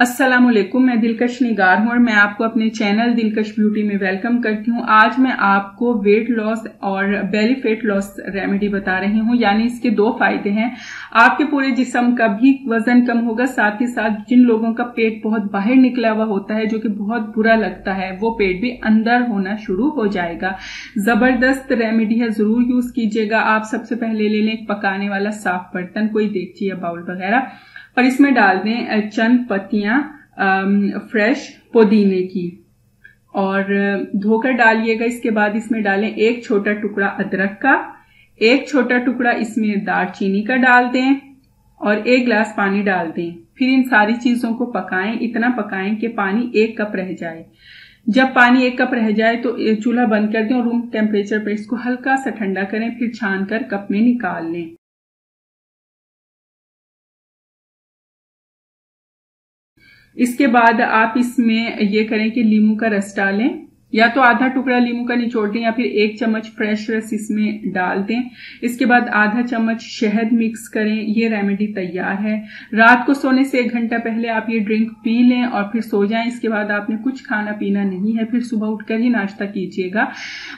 अस्सलाम वालेकुम मैं दिलकश निगार हूँ और मैं आपको अपने चैनल दिलकश ब्यूटी में वेलकम करती हूँ। आज मैं आपको वेट लॉस और बेली फेट लॉस रेमेडी बता रही हूँ, यानी इसके दो फ़ायदे हैं। आपके पूरे जिसम का भी वज़न कम होगा, साथ ही साथ जिन लोगों का पेट बहुत बाहर निकला हुआ होता है, जो कि बहुत बुरा लगता है, वो पेट भी अंदर होना शुरू हो जाएगा। ज़बरदस्त रेमेडी है, ज़रूर यूज़ कीजिएगा। आप सबसे पहले ले लें पकाने वाला साफ़ बर्तन, कोई देखिए या बाउल वगैरह। और इसमें डाल दें चंद पत्तियाँ फ्रेश पुदीने की। और धोकर डालिएगा, इसके बाद इसमें डालें एक छोटा टुकड़ा अदरक का। एक छोटा टुकड़ा इसमें दालचीनी का डाल दें और एक गिलास पानी डाल दें। फिर इन सारी चीज़ों को पकाएँ, इतना पकाएँ कि पानी एक कप रह जाए। जब पानी एक कप रह जाए तो चूल्हा बंद कर दें और रूम टेम्परेचर पर इसको हल्का सा ठंडा करें, फिर छान कर कप में निकाल लें। इसके बाद आप इसमें ये करें कि लीमू का रस डालें। या तो आधा टुकड़ा लीमू का निचोड़ दें या फिर एक चम्मच फ्रेश रस इसमें डाल दें। इसके बाद आधा चम्मच शहद मिक्स करें, ये रेमेडी तैयार है। रात को सोने से एक घंटा पहले आप ये ड्रिंक पी लें और फिर सो जाएँ। इसके बाद आपने कुछ खाना पीना नहीं है, फिर सुबह उठकर ही नाश्ता कीजिएगा।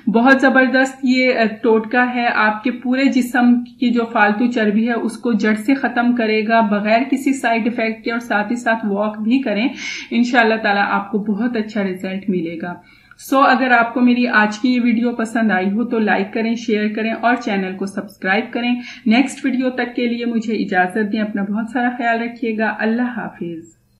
बहुत ज़बरदस्त ये टोटका है। आपके पूरे जिसम की जो फालतू चर्बी है, उसको जड़ से खत्म करेगा, बगैर किसी साइड इफ़ेक्ट के और साथ ही साथ वॉक भी करें। इनशाला आपको बहुत अच्छा रिज़ल्ट मिलेगा। सो so, अगर आपको मेरी आज की ये वीडियो पसंद आई हो तो लाइक करें शेयर करें और चैनल को सब्सक्राइब करें। नेक्स्ट वीडियो तक के लिए मुझे इजाज़त दें अपना बहुत सारा ख्याल रखिएगा। अल्लाह हाफिज।